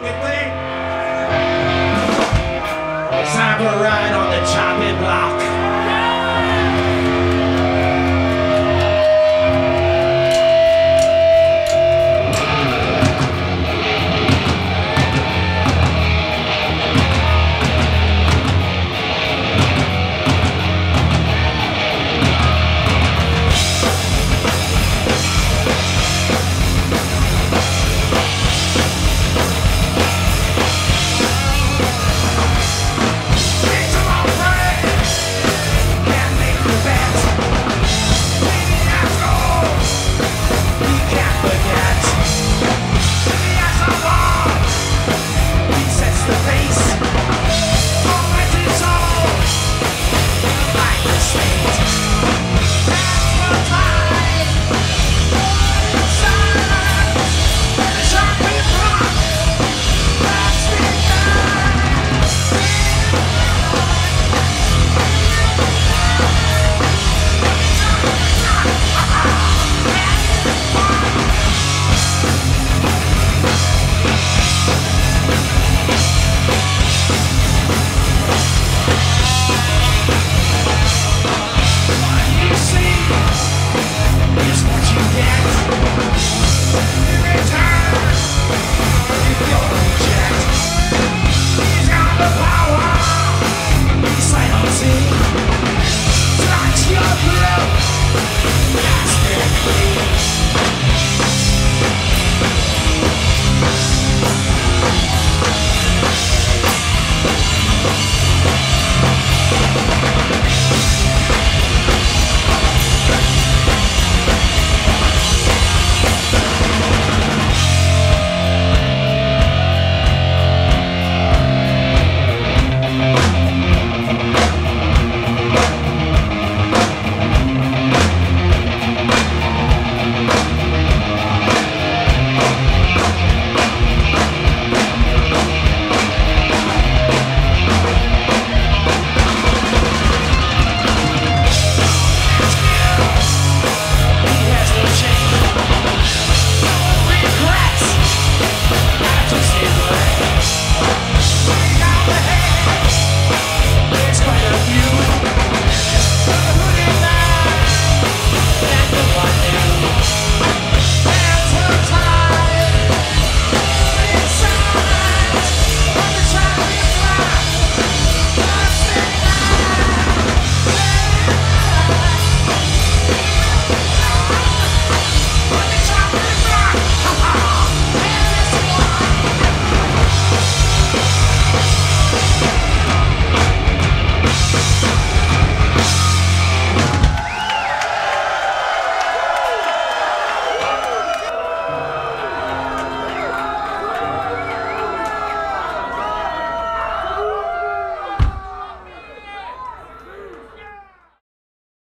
fucking thing. Time for a ride on the chopping block. Stay free.